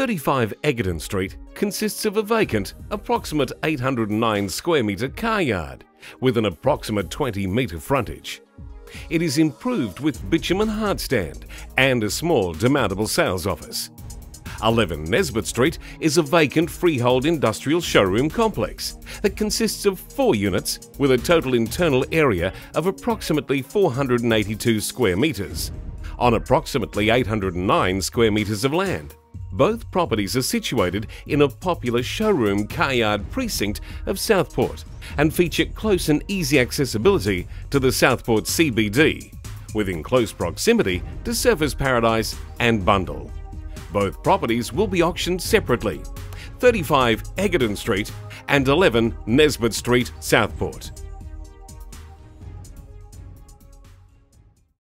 35 Egerton Street consists of a vacant, approximate 809 square metre car yard with an approximate 20 metre frontage. It is improved with bitumen hardstand and a small demountable sales office. 11 Nesbit Street is a vacant freehold industrial showroom complex that consists of four units with a total internal area of approximately 482 square metres on approximately 809 square metres of land. Both properties are situated in a popular showroom car yard precinct of Southport and feature close and easy accessibility to the Southport CBD, within close proximity to Surfers Paradise and Bundall. Both properties will be auctioned separately 35 Egerton Street and 11 Nesbit Street, Southport.